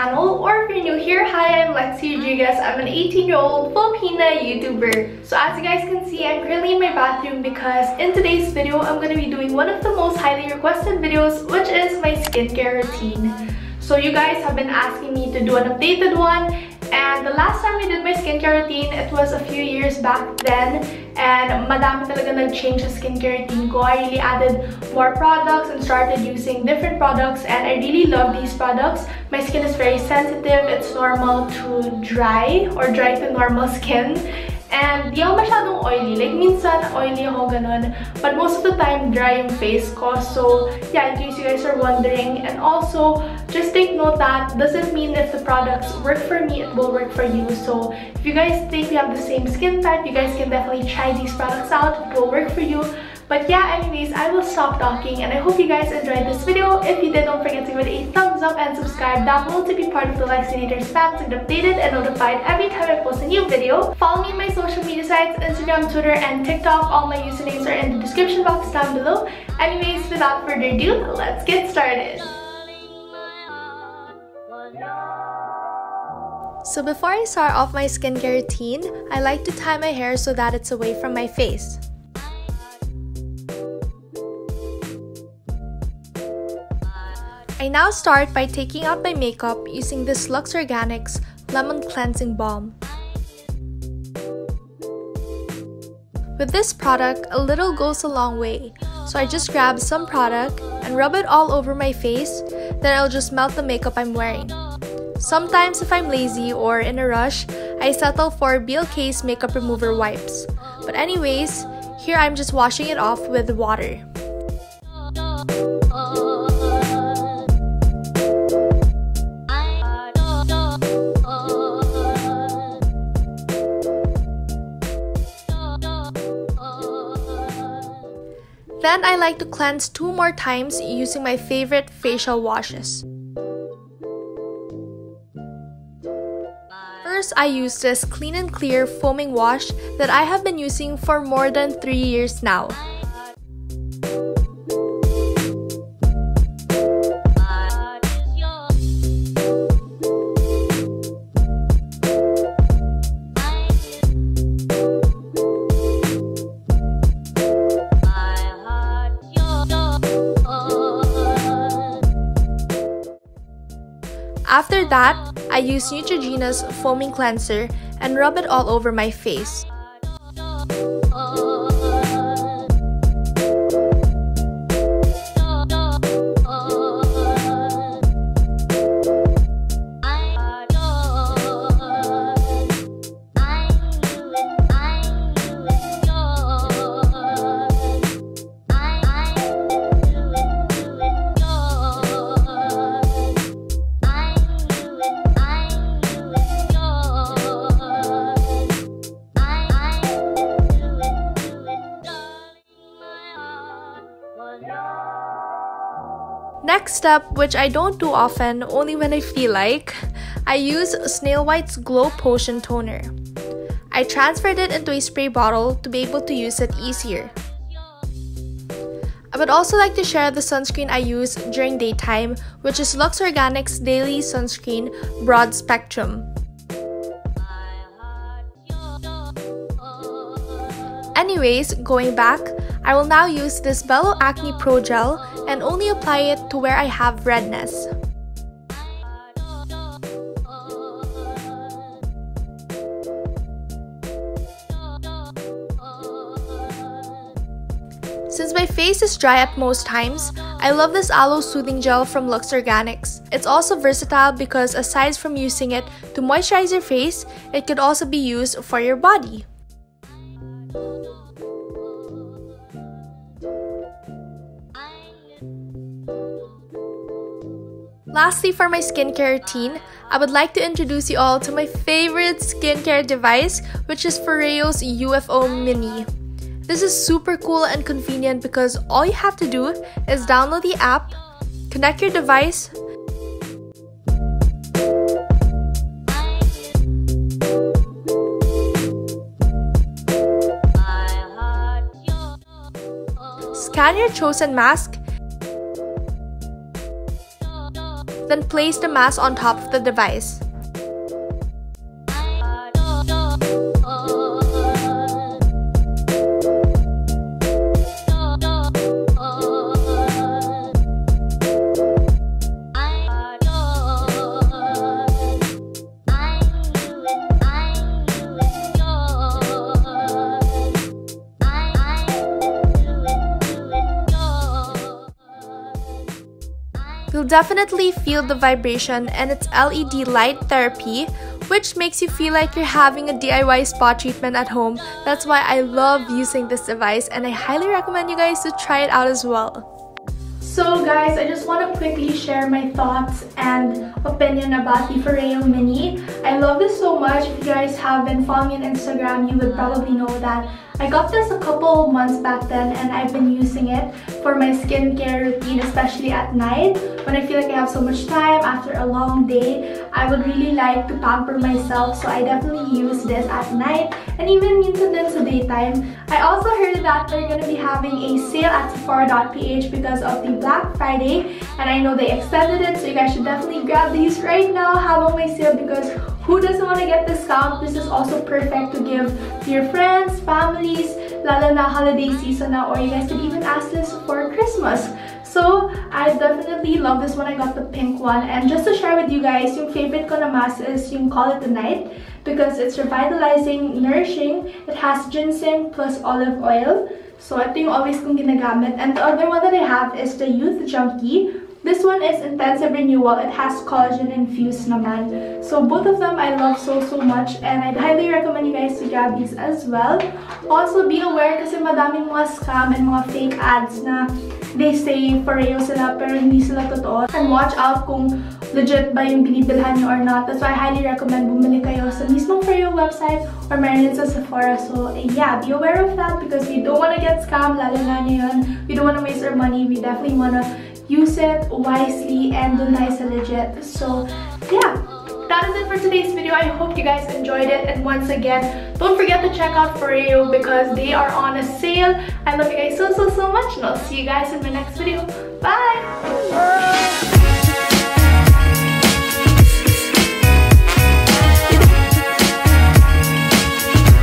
channel or if you're new here, hi, I'm Lexy Rodriguez. I'm an 18-year-old Filipina YouTuber. So as you guys can see, I'm currently in my bathroom because in today's video, I'm going to be doing one of the most highly requested videos, which is my skincare routine. So you guys have been asking me to do an updated one and the last time I did my skincare routine, it was a few years back then. And madami talaga nag-change sa skincare routine ko. I really added more products and started using different products. And I really love these products. My skin is very sensitive. It's normal to dry or dry to normal skin. And di ako masyadong oily. Like, minsan oily ako ganun. But most of the time, dry yung face ko. So, yeah, in case you guys are wondering. And also, just take note that doesn't mean if the products work for me, it will work for you. So, if you guys think you have the same skin type, you guys can definitely try these products out. It will work for you. But yeah, anyways, I will stop talking and I hope you guys enjoyed this video. If you did, don't forget to give it a thumbs up and subscribe down below to be part of the Lexinator spam to get updated and notified every time I post a new video. Follow me on my social media sites, Instagram, Twitter, and TikTok. All my usernames are in the description box down below. Anyways, without further ado, let's get started. So before I start off my skincare routine, I like to tie my hair so that it's away from my face. I now start by taking out my makeup using this Luxe Organix Lemon Cleansing Balm. With this product, a little goes a long way, so I just grab some product and rub it all over my face, then I'll just melt the makeup I'm wearing. Sometimes if I'm lazy or in a rush, I settle for BLK's makeup remover wipes. But anyways, here I'm just washing it off with water. Then I like to cleanse two more times using my favorite facial washes. First, I use this Clean and Clear foaming wash that I have been using for more than 3 years now. After that, I use Neutrogena's foaming cleanser and rub it all over my face. Next step, which I don't do often, only when I feel like, I use Snail White's Glow Potion Toner. I transferred it into a spray bottle to be able to use it easier. I would also like to share the sunscreen I use during daytime, which is Luxe Organix Daily Sunscreen Broad Spectrum. Anyways, going back, I will now use this Belo Acne Pro Gel and only apply it to where I have redness. Since my face is dry at most times, I love this Aloe Soothing Gel from Luxe Organix. It's also versatile because aside from using it to moisturize your face, it could also be used for your body. Lastly, for my skincare routine, I would like to introduce you all to my favorite skincare device, which is Foreo's UFO Mini. This is super cool and convenient because all you have to do is download the app, connect your device, scan your chosen mask then place the mask on top of the device. You'll definitely feel the vibration and its LED light therapy, which makes you feel like you're having a DIY spa treatment at home. That's why I love using this device and I highly recommend you guys to try it out as well. So guys, I just want to quickly share my thoughts and opinion about the Foreo Mini. I love this so much. If you guys have been following me on Instagram, you would probably know that I got this a couple months back then and I've been using it for my skincare routine, especially at night. When I feel like I have so much time after a long day, I would really like to pamper myself. So I definitely use this at night and even din sa daytime. I also heard that they're to be having a sale at Sephora.ph because of the Black Friday. And I know they extended it, so you guys should definitely grab these right now habang may sale because who doesn't want to get this discount? This is also perfect to give to your friends, families, lalo na holiday season now, or you guys can even ask this for Christmas. So, I definitely love this one. I got the pink one. And just to share with you guys, yung favorite ko na mask is yung Call It A Night because it's revitalizing, nourishing. It has ginseng plus olive oil. So, ito yung always kong ginagamit. And the other one that I have is the Youth Junkie this one is Intensive Renewal. It has collagen infused naman. So both of them I love so so much and I'd highly recommend you guys to grab these as well. Also be aware kasi madaming mga scam and mga fake ads na they say Foreo sila pero hindi sila totoo. And watch out kung legit ba yung binibilhan nyo or not. That's why I highly recommend bumili kayo sa mismong Foreo website or meron din sa Sephora. So yeah, be aware of that because we don't want to get scammed lalo na ngayon. We don't want to waste our money. We definitely want to use it wisely and do nice and legit. So yeah, that is it for today's video. I hope you guys enjoyed it. And once again, don't forget to check out Foreo because they are on a sale. I love you guys so, so, so much. And I'll see you guys in my next video. Bye!